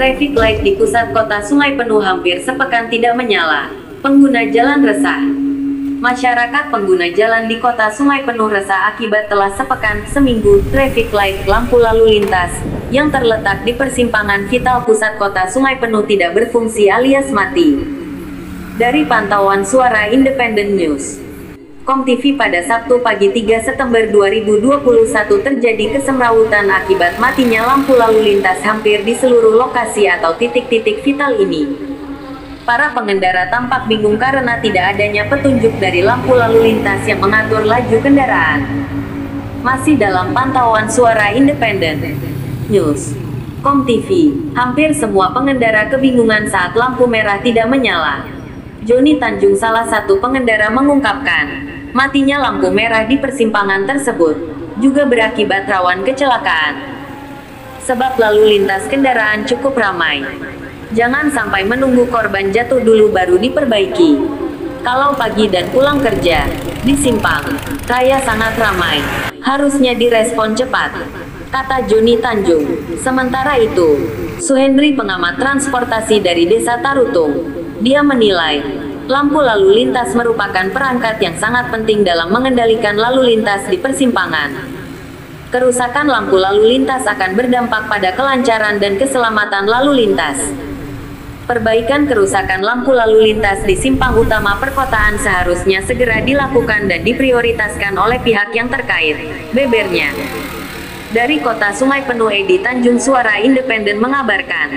Traffic light di pusat kota Sungai Penuh hampir sepekan tidak menyala. Pengguna jalan resah. Masyarakat pengguna jalan di kota Sungai Penuh resah akibat telah sepekan, seminggu, traffic light lampu lalu lintas yang terletak di persimpangan vital pusat kota Sungai Penuh tidak berfungsi alias mati. Dari pantauan suara Independent News, KomTV pada Sabtu pagi 3 September 2021 terjadi kesemrawutan akibat matinya lampu lalu lintas hampir di seluruh lokasi atau titik-titik vital ini. Para pengendara tampak bingung karena tidak adanya petunjuk dari lampu lalu lintas yang mengatur laju kendaraan. Masih dalam pantauan suara independen. News. KomTV, hampir semua pengendara kebingungan saat lampu merah tidak menyala. Joni Tanjung salah satu pengendara mengungkapkan, matinya lampu merah di persimpangan tersebut juga berakibat rawan kecelakaan. Sebab lalu lintas kendaraan cukup ramai. Jangan sampai menunggu korban jatuh dulu baru diperbaiki. Kalau pagi dan pulang kerja, di simpang, raya sangat ramai. Harusnya direspon cepat. Kata Joni Tanjung. Sementara itu, Suhendri pengamat transportasi dari desa Tarutung. Dia menilai, lampu lalu lintas merupakan perangkat yang sangat penting dalam mengendalikan lalu lintas di persimpangan. Kerusakan lampu lalu lintas akan berdampak pada kelancaran dan keselamatan lalu lintas. Perbaikan kerusakan lampu lalu lintas di simpang utama perkotaan seharusnya segera dilakukan dan diprioritaskan oleh pihak yang terkait. Bebernya. Dari kota Sungai Penuh Edi Tanjung Suara Independen mengabarkan.